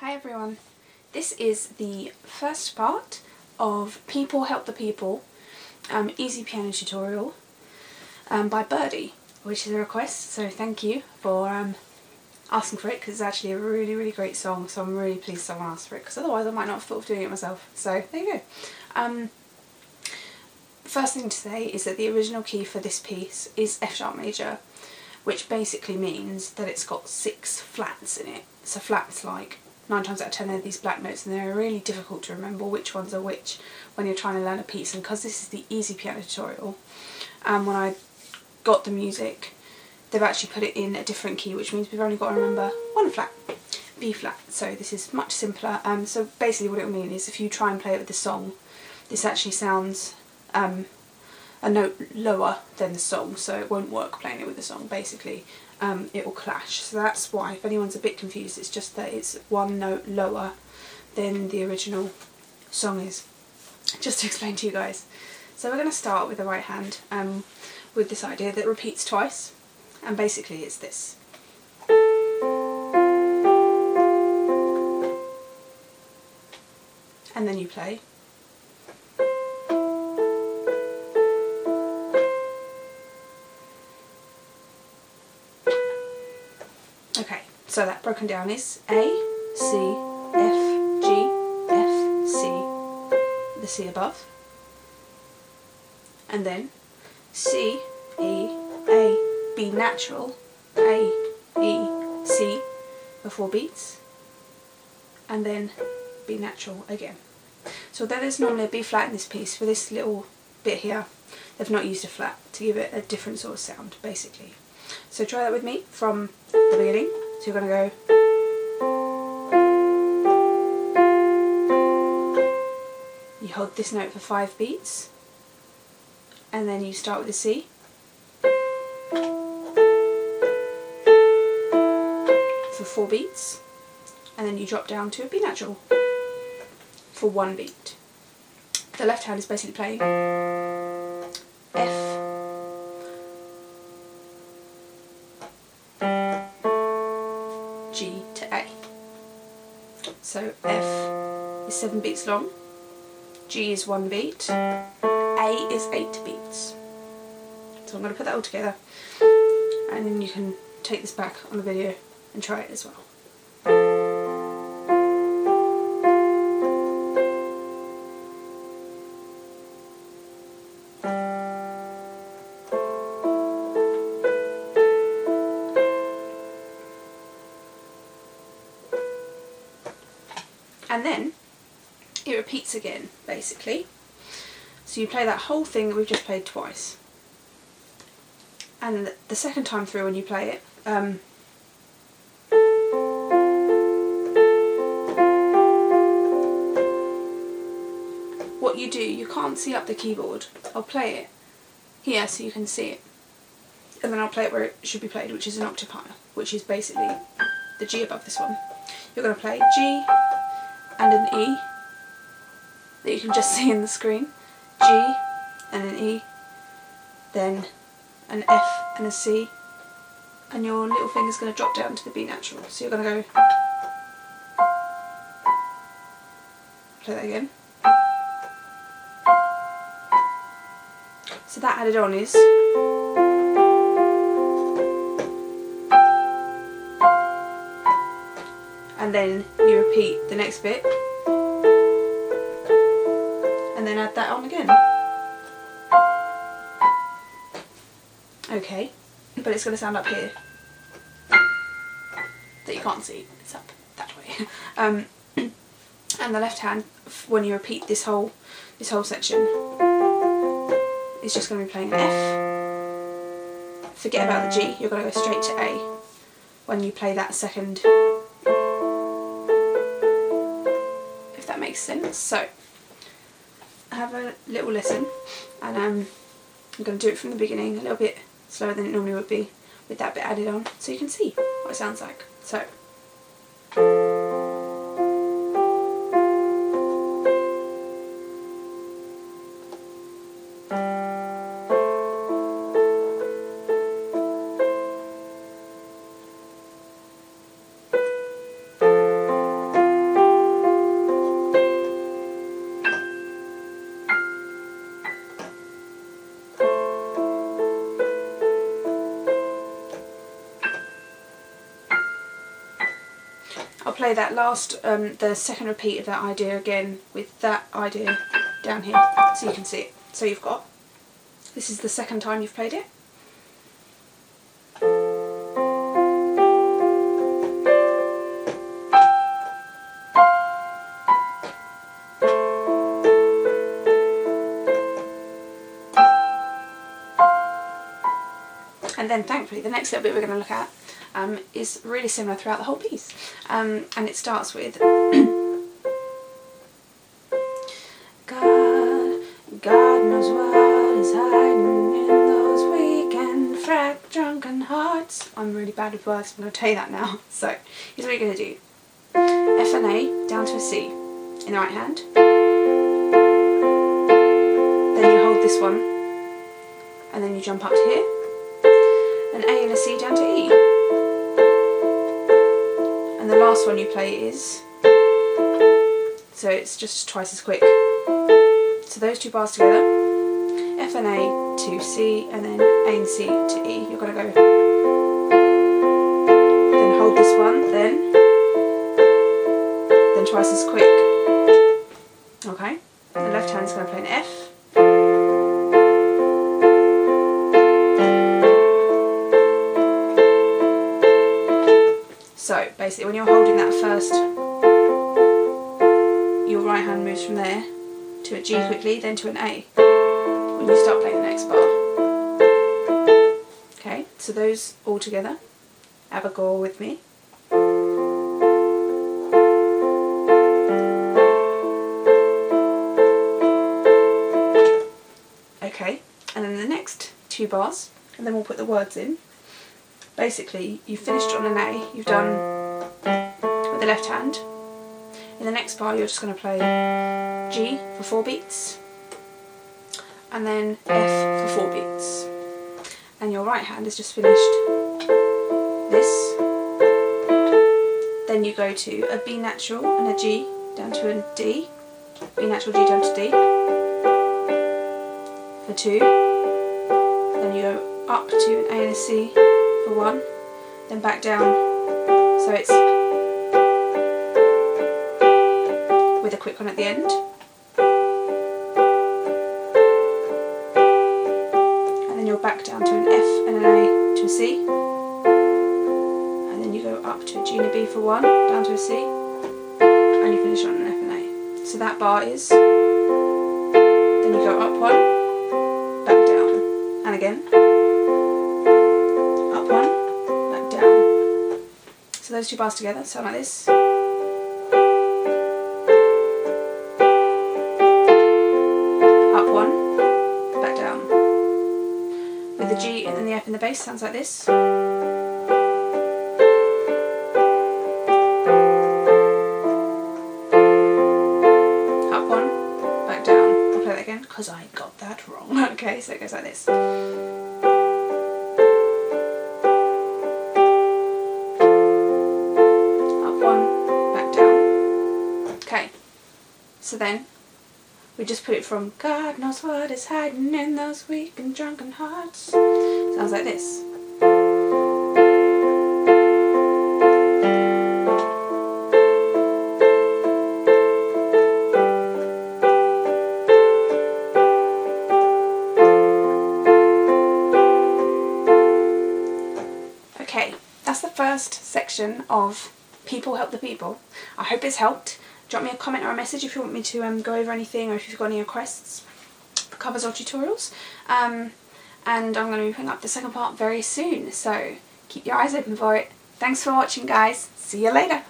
Hi everyone. This is the first part of People Help the People um, easy piano tutorial um, by Birdy, which is a request, so thank you for um, asking for it because it's actually a really really great song so I'm really pleased someone asked for it because otherwise I might not have thought of doing it myself. So there you go. Um, first thing to say is that the original key for this piece is F sharp major which basically means that it's got six flats in it. So flats like 9 times out of 10 they're these black notes and they're really difficult to remember which ones are which when you're trying to learn a piece and because this is the easy piano tutorial and um, when I got the music they've actually put it in a different key which means we've only got to remember one flat, B flat. So this is much simpler. Um, so basically what it will mean is if you try and play it with the song this actually sounds um, a note lower than the song so it won't work playing it with the song basically. Um, it will clash. So that's why if anyone's a bit confused it's just that it's one note lower than the original song is. Just to explain to you guys. So we're going to start with the right hand um, with this idea that repeats twice. And basically it's this. And then you play So that broken down is A, C, F, G, F, C, the C above, and then C, E, A, B natural, A, E, C, before beats, and then B natural again. So although there's normally a B flat in this piece, for this little bit here, they've not used a flat to give it a different sort of sound, basically. So try that with me from the beginning. So you're going to go. You hold this note for five beats and then you start with a C. For four beats and then you drop down to a B natural for one beat. The left hand is basically playing F So F is seven beats long, G is one beat, A is eight beats. So I'm going to put that all together and then you can take this back on the video and try it as well. And then it repeats again basically. So you play that whole thing that we've just played twice. And the second time through when you play it um, what you do you can't see up the keyboard. I'll play it here so you can see it. And then I'll play it where it should be played which is an higher which is basically the G above this one. You're going to play G and an E that you can just see in the screen. G and an E, then an F and a C, and your little finger's going to drop down to the B natural. So you're going to go, play that again. So that added on is and then you repeat the next bit and then add that on again. Okay, but it's going to sound up here that you can't see, it's up that way. Um, and the left hand, when you repeat this whole this whole section, is just going to be playing F. Forget about the G, you're going to go straight to A when you play that second makes sense. So, have a little listen and um, I'm going to do it from the beginning a little bit slower than it normally would be with that bit added on so you can see what it sounds like. So. Play that last, um, the second repeat of that idea again with that idea down here so you can see it. So you've got, this is the second time you've played it. And then thankfully the next little bit we're going to look at um, is really similar throughout the whole piece. Um, and it starts with God, God knows what is hiding in those weak and frack drunken hearts. I'm really bad with words, I'm going to tell you that now. So, here's what you're going to do. F and A down to a C in the right hand. Then you hold this one and then you jump up to here. An A and a C down to E the last one you play is. So it's just twice as quick. So those two bars together. F and A to C and then A and C to E. You're going to go. Then hold this one then. Then twice as quick. Okay. The left hand is going to play an F So basically when you're holding that first, your right hand moves from there to a G quickly, then to an A when you start playing the next bar. Okay, so those all together. Have a go with me. Okay, and then the next two bars, and then we'll put the words in basically you've finished on an A, you've done with the left hand. In the next bar you're just going to play G for four beats and then F for four beats. And your right hand has just finished this. Then you go to a B natural and a G down to a D. B natural G down to D for two. Then you go up to an A and a C for one, then back down. So it's with a quick one at the end. And then you're back down to an F and an A to a C. And then you go up to a G and a B for one, down to a C, and you finish on an F and A. So that bar is, then you go up one, back down, and again. Those two bars together sound like this. Up one, back down. With the G and then the F in the bass sounds like this. Up one, back down. I'll play that again because I got that wrong. okay, so it goes like this. So then we just put it from God knows what is hiding in those weak and drunken hearts. Sounds like this. Okay, that's the first section of People Help the People. I hope it's helped drop me a comment or a message if you want me to um, go over anything or if you've got any requests for covers or tutorials. Um, and I'm going to be putting up the second part very soon, so keep your eyes open for it. Thanks for watching guys, see you later.